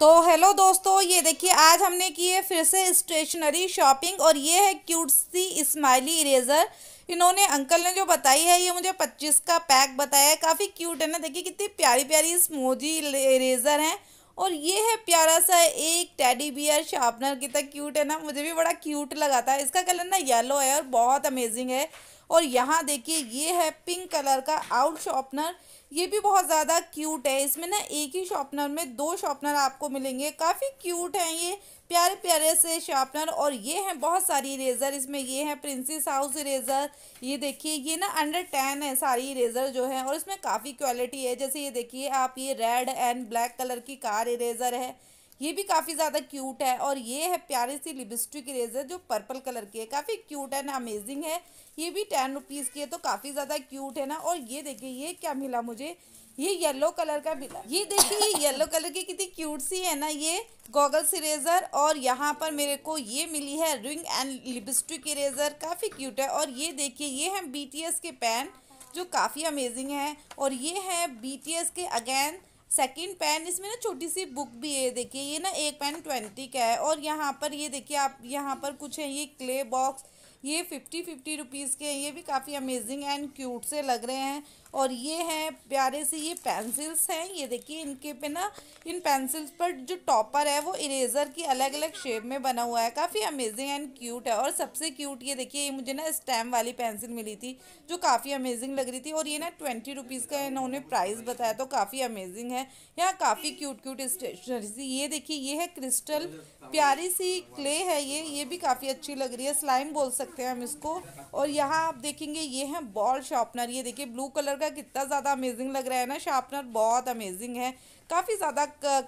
तो हेलो दोस्तों, ये देखिए, आज हमने की है फिर से स्टेशनरी शॉपिंग और ये है क्यूट सी स्माइली इरेज़र। इन्होंने अंकल ने जो बताई है, ये मुझे 25 का पैक बताया है। काफ़ी क्यूट है ना, देखिए कितनी प्यारी प्यारी स्मोजी इरेज़र हैं। और ये है प्यारा सा एक टेडी बियर शार्पनर कितना क्यूट है ना, मुझे भी बड़ा क्यूट लगा था। इसका कलर ना येलो है और बहुत अमेजिंग है। और यहाँ देखिए, ये है पिंक कलर का आउट शॉर्पनर ये भी बहुत ज़्यादा क्यूट है। इसमें ना एक ही शॉर्पनर में दो शॉर्पनर आपको मिलेंगे। काफ़ी क्यूट हैं ये प्यारे प्यारे से शार्पनर और ये हैं बहुत सारी इरेज़र इसमें ये है प्रिंसेस हाउस इरेज़र ये देखिए, ये ना अंडर टेन है सारी इरेज़र जो है। और इसमें काफ़ी क्वालिटी है। जैसे ये देखिए, आप ये रेड एंड ब्लैक कलर की कार इरेज़र है। ये भी काफ़ी ज़्यादा क्यूट है और ये है प्यारी सी लिपस्टिक इरेजर जो पर्पल कलर की है। काफ़ी क्यूट है ना अमेजिंग है। ये भी टेन रुपीज़ की है तो काफ़ी ज़्यादा क्यूट है ना? और ये देखिए, ये क्या मिला मुझे? ये येलो कलर का मिला। ये देखिए, ये येलो कलर की कितनी क्यूट सी है ना ये गॉगल्स इरेज़र और यहाँ पर मेरे को ये मिली है रिंग एंड लिपस्टिक इरेज़र काफ़ी क्यूट है। और ये देखिए, ये है बीटीएस के पेन जो काफ़ी अमेजिंग है। और ये है बीटीएस के अगेन सेकंड पेन इसमें ना छोटी सी बुक भी है, देखिए, ये ना एक पेन ट्वेंटी का है, और यहाँ पर ये देखिए, आप यहाँ पर कुछ है, ये क्ले बॉक्स ये फिफ्टी फिफ्टी रुपीज़ के हैं, ये भी काफ़ी अमेजिंग एंड क्यूट से लग रहे हैं। और ये हैं, प्यारे से ये पेंसिल्स हैं, ये देखिए इनके पे ना, इन पेंसिल्स पर जो टॉपर है, वो इरेज़र की अलग अलग शेप में बना हुआ है। काफ़ी अमेजिंग एंड क्यूट है। और सबसे क्यूट ये देखिए, ये मुझे ना स्टैम वाली पेंसिल मिली थी, जो काफ़ी अमेजिंग लग रही थी। और ये ना ट्वेंटी रुपीज़ का इन्होंने प्राइस बताया तो काफ़ी अमेजिंग है। यहाँ काफ़ी क्यूट क्यूट स्टेशनरी ये देखिए, ये है क्रिस्टल प्यारी सी क्ले है ये ये भी काफ़ी अच्छी लग रही है। स्लाइम बोल सकते हैं हम इसको। और यहाँ आप देखेंगे ये है बॉल शार्पनर ये देखिए ब्लू कलर का कितना ज़्यादा अमेजिंग लग रहा है ना। शार्पनर बहुत अमेजिंग है। काफ़ी ज़्यादा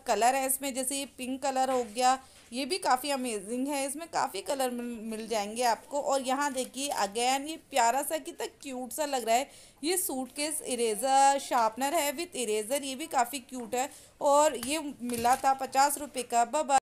कलर है इसमें। जैसे ये पिंक कलर हो गया ये भी काफ़ी अमेजिंग है। इसमें काफ़ी कलर मिल, मिल जाएँगे आपको। और यहाँ देखिए अगेन ये प्यारा सा कितना क्यूट सा लग रहा है। ये सूट केस इरेज़र शार्पनर है विथ इरेज़र ये भी काफ़ी क्यूट है। और ये मिला था पचास रुपये का। बाबा